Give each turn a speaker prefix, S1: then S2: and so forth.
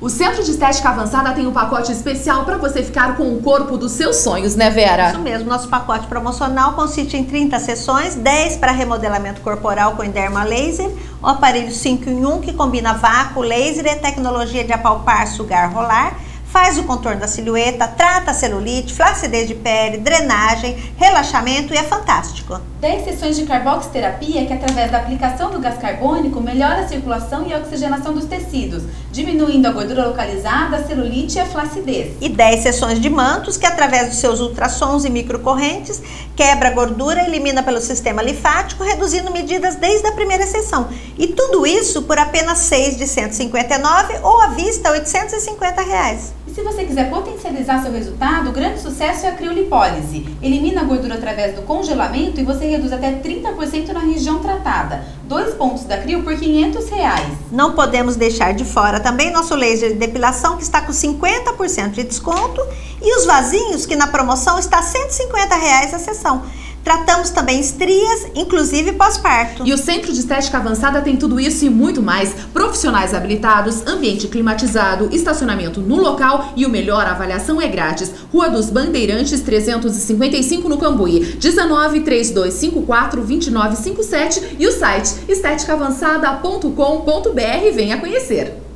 S1: O Centro de Estética Avançada tem um pacote especial para você ficar com o corpo dos seus sonhos, né, Vera?
S2: Isso mesmo. Nosso pacote promocional consiste em 30 sessões, 10 para remodelamento corporal com Derma Laser, o aparelho 5 em 1 que combina vácuo, laser e tecnologia de apalpar, sugar, rolar faz o contorno da silhueta, trata celulite, flacidez de pele, drenagem, relaxamento e é fantástico.
S3: 10 sessões de carboxterapia que através da aplicação do gás carbônico melhora a circulação e a oxigenação dos tecidos, diminuindo a gordura localizada, a celulite e a flacidez.
S2: E 10 sessões de mantos que através dos seus ultrassons e microcorrentes quebra a gordura, elimina pelo sistema linfático, reduzindo medidas desde a primeira sessão. E tudo isso por apenas 6 de 159 ou à vista 850 reais.
S3: Se você quiser potencializar seu resultado, o grande sucesso é a criolipólise. Elimina a gordura através do congelamento e você reduz até 30% na região tratada. Dois pontos da Crio por 500 reais.
S2: Não podemos deixar de fora também nosso laser de depilação que está com 50% de desconto e os vasinhos que na promoção está 150 reais a sessão. Tratamos também estrias, inclusive pós-parto.
S1: E o Centro de Estética Avançada tem tudo isso e muito mais. Profissionais habilitados, ambiente climatizado, estacionamento no local e o melhor, a avaliação é grátis. Rua dos Bandeirantes, 355 no Cambuí, 19 3254 2957 e o site esteticavançada.com.br. Venha conhecer.